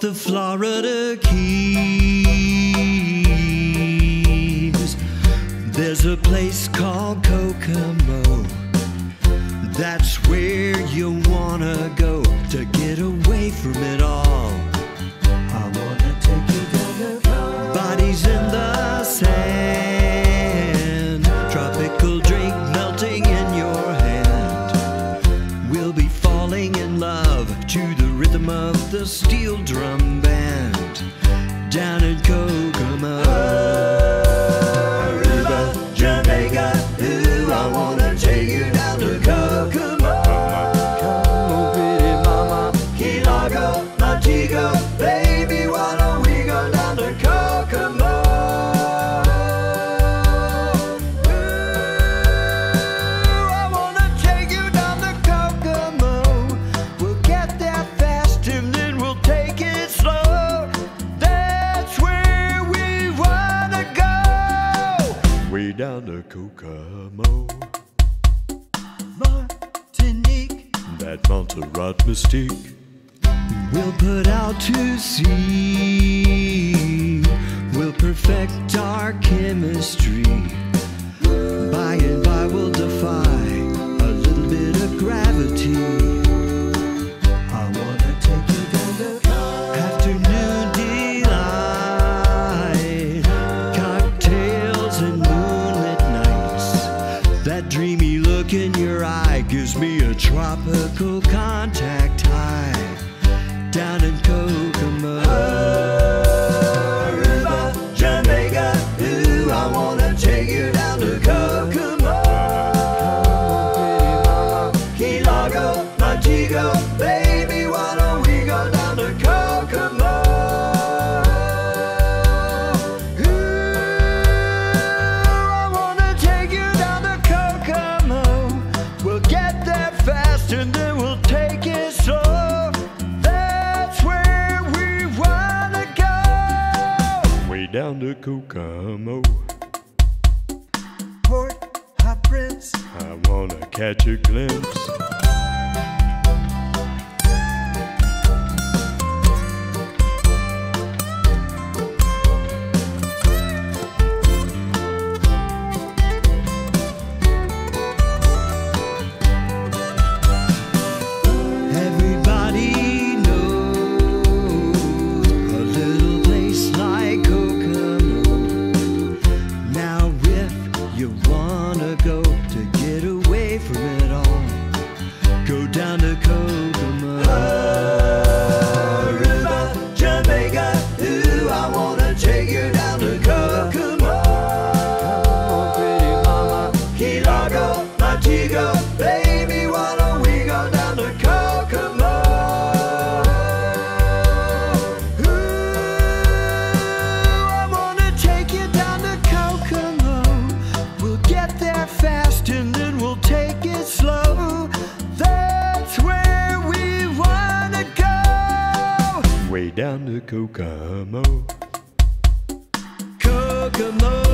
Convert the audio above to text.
the Florida Keys. There's a place called Kokomo. That's where you wanna go to get away from it all. of the steel drum band down in Kokomo. down to Kokomo. Martinique, that Montserrat mystique, will put out to sea. contact down to Kokomo. Port Hot Prince. I wanna catch a glimpse. way down to Kokomo. Kokomo.